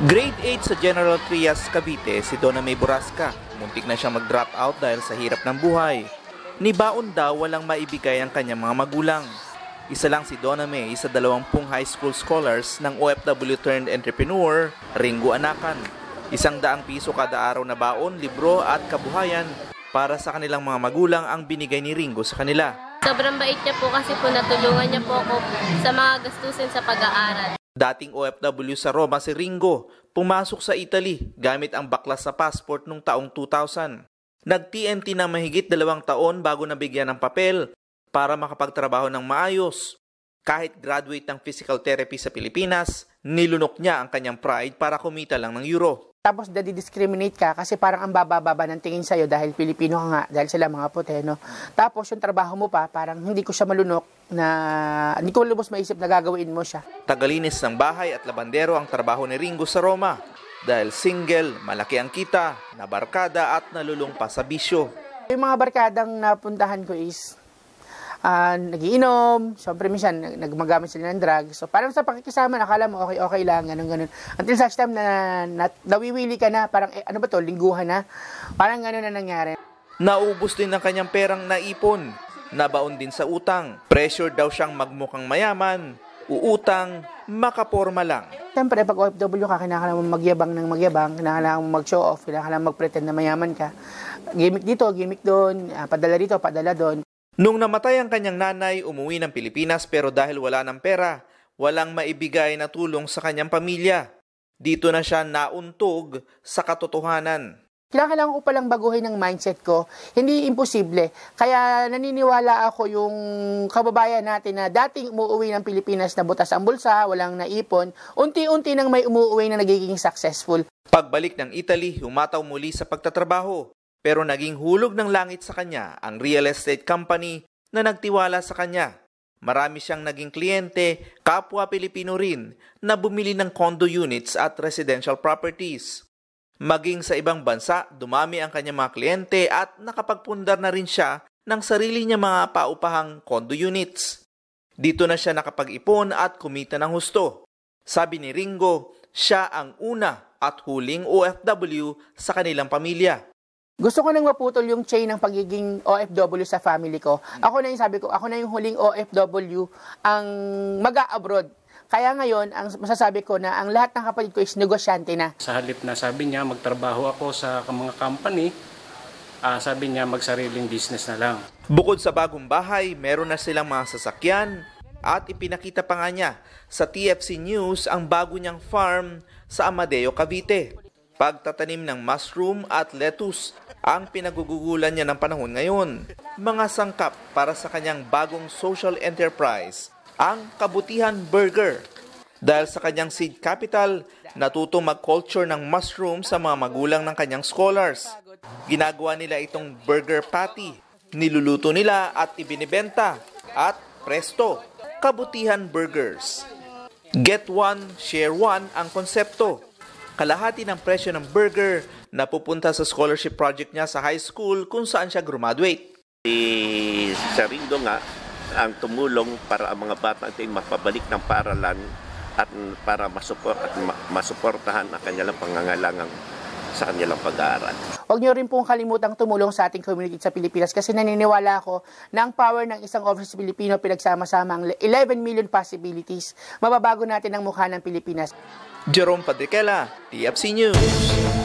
Grade 8 sa General Trias, Cavite, si Donna May Borasca. Muntik na siyang mag-drop out dahil sa hirap ng buhay. Ni Baon daw walang maibigay ang kanyang mga magulang. Isa lang si Donna May sa dalawampung high school scholars ng OFW turned entrepreneur, Ringo Anakan. Isang daang piso kada araw na baon, libro at kabuhayan para sa kanilang mga magulang ang binigay ni Ringo sa kanila. Sobrang bait niya po kasi po natulungan niya po ako sa mga gastusin sa pag-aaral. Dating OFW sa Roma si Ringo, pumasok sa Italy gamit ang baklas sa passport noong taong 2000. Nag-TNT na mahigit dalawang taon bago nabigyan ng papel para makapagtrabaho ng maayos. Kahit graduate ng physical therapy sa Pilipinas, nilunok niya ang kanyang pride para kumita lang ng euro. Tapos discriminate ka kasi parang ang bababa ng tingin sa'yo dahil Pilipino ka nga, dahil sila mga puti, no? Tapos yung trabaho mo pa, parang hindi ko siya malunok na hindi ko lubos maisip na gagawin mo siya. Tagalinis ng bahay at labandero ang trabaho ni Ringo sa Roma. Dahil single, malaki ang kita, nabarkada at nalulung pa sa bisyo. Yung mga barkadang napuntahan ko is uh, nagiinom, syempre minsan nagmagamit sila ng drugs. So parang sa pakikisama, nakala mo okay, okay lang, ganun, ganun. Until such time na, na nawiwili ka na, parang eh, ano ba to, lingguhan na. Parang ganun na nangyari. Naubos din ang kanyang perang naipon. Nabaon din sa utang. Pressure daw siyang magmukhang mayaman. Uutang, makaporma lang. Siyempre, pag OFW ka, kinakailangan mo magyabang ng magyabang, kinakailangan mo mag-show off, kinakailangan mo mag-pretend na mayaman ka. Gimmick dito, gimmick doon, uh, padala dito, padala doon. Nung namatay ang kanyang nanay, umuwi ng Pilipinas pero dahil wala ng pera, walang maibigay na tulong sa kanyang pamilya. Dito na siya nauntog sa katotohanan. Kailangan ko palang baguhin ang mindset ko. Hindi imposible. Kaya naniniwala ako yung kababayan natin na dating umuwi ng Pilipinas na butas ang bulsa, walang naipon, unti-unti nang may umuwi na nagiging successful. Pagbalik ng Italy, humataw muli sa pagtatrabaho. Pero naging hulog ng langit sa kanya ang real estate company na nagtiwala sa kanya. Marami siyang naging kliyente, kapwa Pilipino rin, na bumili ng condo units at residential properties. Maging sa ibang bansa, dumami ang kanyang mga kliyente at nakapagpundar na rin siya ng sarili niya mga paupahang condo units. Dito na siya nakapag-ipon at kumita ng husto. Sabi ni Ringo, siya ang una at huling OFW sa kanilang pamilya. Gusto ko nang maputol yung chain ng pagiging OFW sa family ko. Ako na yung sabi ko, ako na yung huling OFW ang mag-abroad kaya ngayon, ang masasabi ko na ang lahat ng kapatid ko is negosyante na. Sa halip na sabi niya, magtrabaho ako sa mga company, uh, sabi niya magsariling business na lang. Bukod sa bagong bahay, meron na silang mga sasakyan at ipinakita pa nga niya sa TFC News ang bago niyang farm sa Amadeo, Cavite. Pagtatanim ng mushroom at lettuce ang pinagugugulan niya ng panahon ngayon. Mga sangkap para sa kanyang bagong social enterprise ang Kabutihan Burger. Dahil sa kanyang seed capital, natuto mag-culture ng mushroom sa mga magulang ng kanyang scholars. Ginagawa nila itong burger patty. Niluluto nila at ibinibenta. At presto, Kabutihan Burgers. Get one, share one ang konsepto. Kalahati ng presyo ng burger na pupunta sa scholarship project niya sa high school kung saan siya graduate. Si Sarindo nga, ang tumulong para ang mga bata natin mapabalik ng paralan at para masuport at masuportahan ang kanilang pangangailangan sa kanilang pag-aaral. Huwag niyo rin pong kalimutang tumulong sa ating community sa Pilipinas kasi naniniwala ako na ang power ng isang office Pilipino pinagsama-sama ang 11 million possibilities. Mababago natin ang mukha ng Pilipinas. Jerome Padriquela, TFC News.